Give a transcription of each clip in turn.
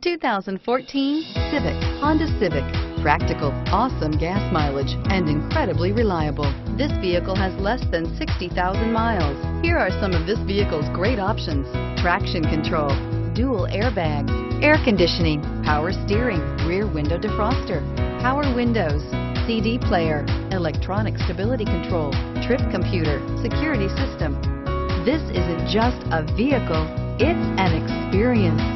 2014 Civic, Honda Civic. Practical, awesome gas mileage, and incredibly reliable. This vehicle has less than 60,000 miles. Here are some of this vehicle's great options. Traction control, dual airbags, air conditioning, power steering, rear window defroster, power windows, CD player, electronic stability control, trip computer, security system. This isn't just a vehicle, it's an experience.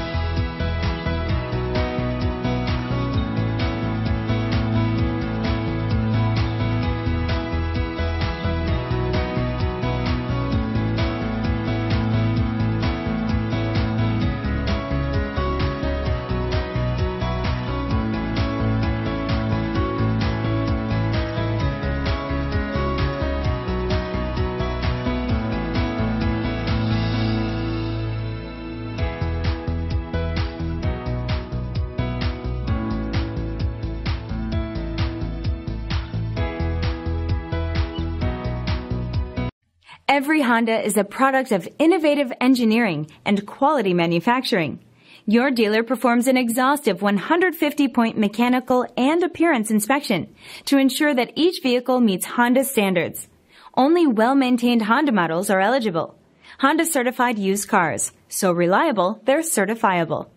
Every Honda is a product of innovative engineering and quality manufacturing. Your dealer performs an exhaustive 150 point mechanical and appearance inspection to ensure that each vehicle meets Honda standards. Only well maintained Honda models are eligible. Honda certified used cars, so reliable they're certifiable.